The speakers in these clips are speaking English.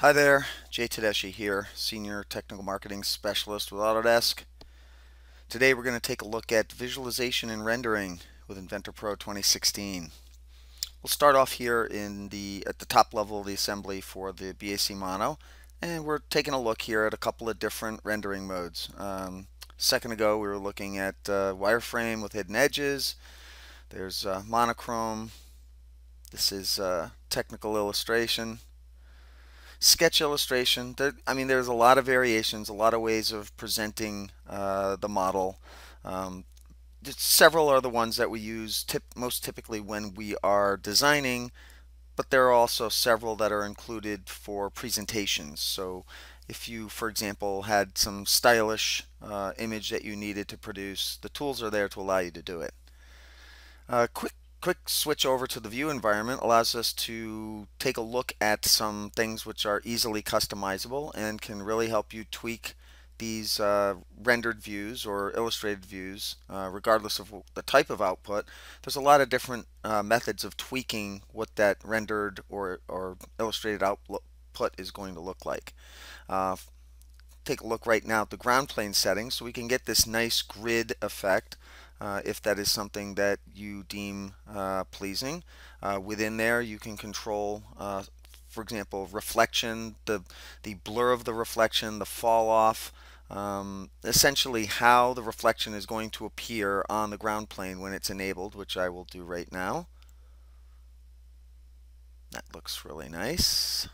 Hi there, Jay Tedeschi here, Senior Technical Marketing Specialist with Autodesk. Today we're going to take a look at visualization and rendering with Inventor Pro 2016. We'll start off here in the at the top level of the assembly for the BAC Mono and we're taking a look here at a couple of different rendering modes. Um, a second ago we were looking at uh, wireframe with hidden edges. There's uh, monochrome. This is uh, technical illustration sketch illustration. There, I mean, there's a lot of variations, a lot of ways of presenting uh, the model. Um, several are the ones that we use tip, most typically when we are designing, but there are also several that are included for presentations. So if you, for example, had some stylish uh, image that you needed to produce, the tools are there to allow you to do it. Uh, quick quick switch over to the view environment allows us to take a look at some things which are easily customizable and can really help you tweak these uh, rendered views or illustrated views uh, regardless of the type of output. There's a lot of different uh, methods of tweaking what that rendered or, or illustrated output is going to look like. Uh, take a look right now at the ground plane settings. So we can get this nice grid effect uh, if that is something that you deem uh, pleasing. Uh, within there you can control uh, for example reflection, the, the blur of the reflection, the fall off, um, essentially how the reflection is going to appear on the ground plane when it's enabled, which I will do right now. That looks really nice.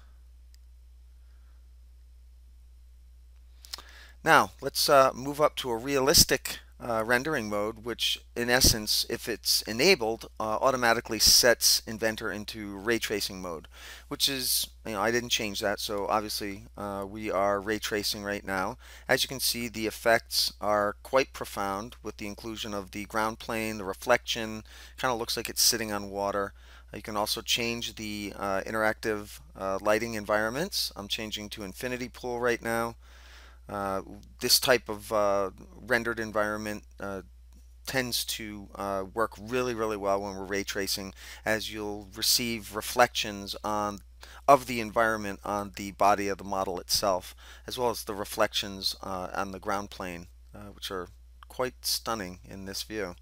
Now let's uh, move up to a realistic uh, rendering mode, which in essence, if it's enabled, uh, automatically sets Inventor into ray tracing mode, which is, you know, I didn't change that, so obviously uh, we are ray tracing right now. As you can see, the effects are quite profound with the inclusion of the ground plane, the reflection, kind of looks like it's sitting on water. You can also change the uh, interactive uh, lighting environments. I'm changing to infinity pool right now. Uh, this type of uh, rendered environment uh, tends to uh, work really really well when we're ray tracing as you'll receive reflections on of the environment on the body of the model itself as well as the reflections uh, on the ground plane which are quite stunning in this view.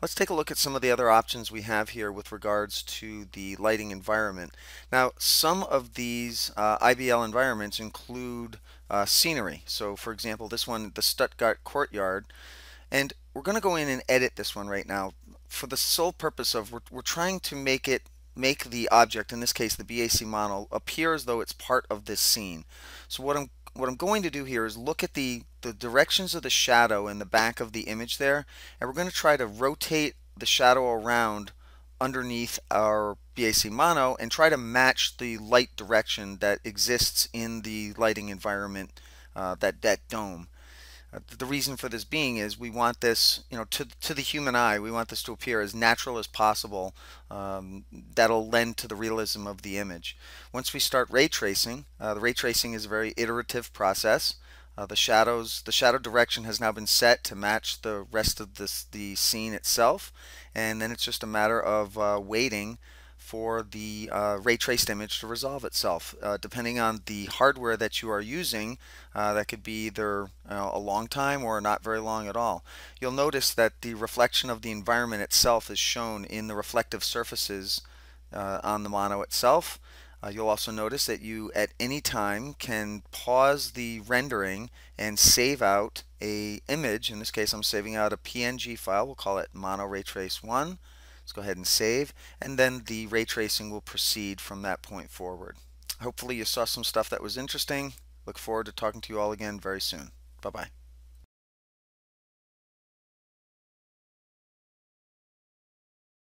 Let's take a look at some of the other options we have here with regards to the lighting environment. Now some of these uh, IBL environments include uh, scenery. So for example this one, the Stuttgart Courtyard, and we're going to go in and edit this one right now for the sole purpose of we're, we're trying to make it make the object, in this case the BAC model, appear as though it's part of this scene. So what I'm what I'm going to do here is look at the, the directions of the shadow in the back of the image there, and we're going to try to rotate the shadow around underneath our BAC mono and try to match the light direction that exists in the lighting environment, uh, that, that dome. Uh, the reason for this being is we want this, you know, to, to the human eye, we want this to appear as natural as possible. Um, that'll lend to the realism of the image. Once we start ray tracing, uh, the ray tracing is a very iterative process. Uh, the shadows, the shadow direction has now been set to match the rest of this, the scene itself, and then it's just a matter of uh, waiting for the uh, ray traced image to resolve itself. Uh, depending on the hardware that you are using, uh, that could be either a long time or not very long at all. You'll notice that the reflection of the environment itself is shown in the reflective surfaces uh, on the mono itself. Uh, you'll also notice that you at any time can pause the rendering and save out a image. In this case I'm saving out a PNG file. We'll call it mono ray trace 1. Let's go ahead and save and then the ray tracing will proceed from that point forward. Hopefully you saw some stuff that was interesting. Look forward to talking to you all again very soon. Bye bye.